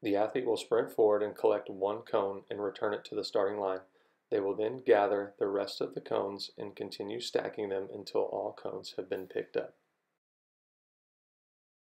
The athlete will sprint forward and collect one cone and return it to the starting line. They will then gather the rest of the cones and continue stacking them until all cones have been picked up.